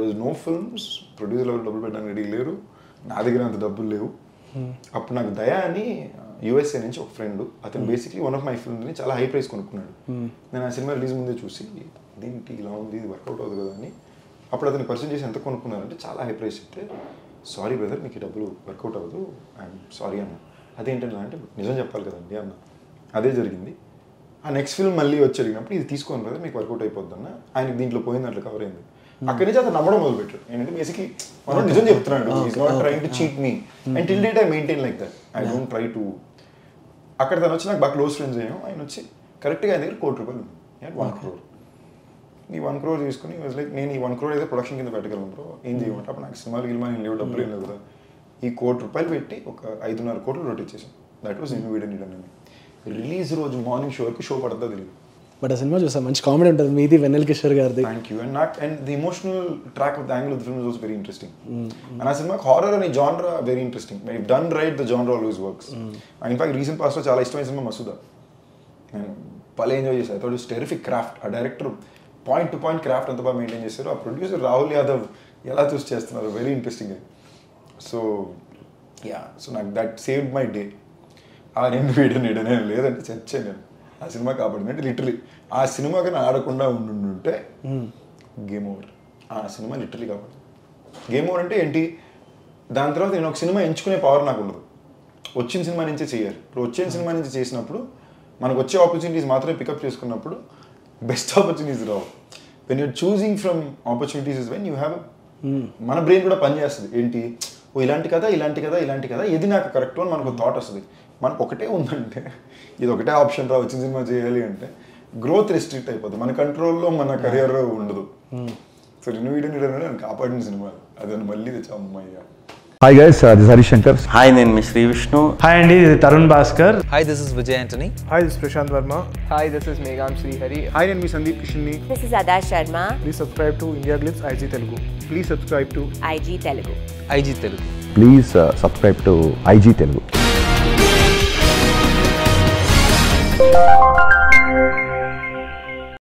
No films producer level డబ్బులు పెట్టడానికి ready లేరు. నా దగ్గర అంత డబ్బులు లేవు. అప్పుడు నాకు దయా అని యూఎస్ఏ నుంచి ఒక ఫ్రెండ్ అతను బేసిక్లీ వన్ ఆఫ్ మై ఫిల్మ్ని చాలా హై ప్రైస్ కొనుక్కున్నాడు. నేను ఆ సినిమా రిలీజ్ ముందే చూసి దీనికి ఇలా ఉంది? ఇది వర్కౌట్ అవుతుంది కదా అని. అప్పుడు అతను పర్సన్ చేసి ఎంత కొనుక్కున్నారంటే చాలా హై ప్రైస్ చెప్తే సారీ బ్రదర్ మీకు డబ్బులు వర్కౌట్ అవ్వదు. ఐఎమ్ సారీ అన్న. అదేంటన్నా అంటే నిజం చెప్పాలి కదండి అన్న. అదే జరిగింది. ఆ నెక్స్ట్ ఫిల్మ్ మళ్ళీ వచ్చి అడిగినప్పుడు ఇది తీసుకోను కదా మీకు వర్కౌట్ అయిపోద్ది అన్న. ఆయనకి దీంట్లో పోయింది అట్లా కవర్ అయింది. అక్కడి నుంచి అతను నమ్మడం మొదలు పెట్టాడు ఏంటంటే బేసిక్లీ మనం నిజం చెప్తున్నాడు is not trying to cheat me and till date I maintain like that I don't try to అక్కడ తను వచ్చి నాకు బాగా క్లోజ్ ఫ్రెండ్స్ అయ్యాం ఆయన వచ్చి కరెక్ట్గా ఆయన దగ్గర కోటి రూపాయలు ఉంది. వన్ క్రోర్ ఈ వన్ క్రోర్ తీసుకుని వాజ్ లైక్ నేను ఈ వన్ క్రోర్ అయితే ప్రొడక్షన్ కింద పెట్టగలను బ్రో ఏం చేయమంటే అప్పుడు నాకు సినిమాలు గిల్మా నేను లేవు డబ్బులు ఏం లేదు కదా. ఈ కోటి రూపాయలు పెట్టి ఒక ఐదున్నర కోట్లు రొటేట్ చేశాను. దట్ వాజ్ నేను వీడియో నీడ్ అని రిలీజ్ రోజు మార్నింగ్ షోకి షో పడుతుందో తెలియదు బట్ ఆ సినిమా చూసా మంచి కామెడీ ఉంటుంది. మీది వెన్నెల్ కిషోర్ గారిది. Thank you and not and the emotional track of the angle of the film was very interesting and ఆ సినిమాకి హారర్ అనే జానరా very interesting if done right the genre always works in fact recent పాస్ట్లో చాలా ఇష్టమైన cinema Masooda. నేను భలే enjoy చేశాను thought is terrific craft ఆ director point to point craft అంత బాగా మెయింటైన్ చేశారు. ఆ ప్రొడ్యూసర్ రాహుల్ యాదవ్ ఎలా చూస్ చేస్తున్నారు? Very interesting so yeah so నాకు దట్ సేవ్ మై డే ఆ వీడియో నీడ నేను లేదంటే చచ్చాను నేను. ఆ సినిమా కాబట్టి అంటే లిటరలీ ఆ సినిమా కానీ ఆడకుండా ఉండుంటే గేమ్ ఓవర్ ఆ సినిమా లిటరలీ కాబట్టి. గేమ్ ఓవర్ అంటే ఏంటి? దాని తర్వాత నేను ఒక సినిమా ఎంచుకునే పవర్ నాకు ఉండదు. వచ్చిన సినిమా నుంచే చేయాలి. ఇప్పుడు వచ్చిన సినిమా నుంచి చేసినప్పుడు మనకు వచ్చే ఆపర్చునిటీస్ మాత్రమే పికప్ చేసుకున్నప్పుడు best opportunities Rao. When your choosing from opportunities is when you have మన బ్రెయిన్ కూడా పనిచేస్తుంది. ఏంటి? ఓ ఇలాంటి కదా ఇలాంటి కదా ఇలాంటి కదా ఇది నాకు కరెక్ట్ అని మనకు థాట్ వస్తుంది. మనకు ఒకటే ఉందంటే ఇది ఒకటే ఆప్షన్ రా వచ్చిన సినిమా చేయాలి అంటే గ్రోత్ రెస్ట్రిక్ట్ అయిపోతుంది మన కంట్రోల్లో మన కెరియర్ ఉండదు. సో రెండు వీడియో నేను కాపాడిన సినిమా అదని మళ్ళీ తెచ్చా అమ్మయ్య. Hi guys, uh, this is Harish Shankar. Hi నేను మీ శ్రీ విష్ణు హాయ్ అండి ఇది Tarun Bhaskar Hi, this is Vijay Antony. Hi, this is Prashant Verma. Hi, this is Megham Srihari. Hi, నేను మీ సందీప్ కిషన్ని This is Ada Sharma, please subscribe to India Glitz IG Telugu please subscribe to IG Telugu. IG Telugu. Please uh, subscribe to IG Telugu.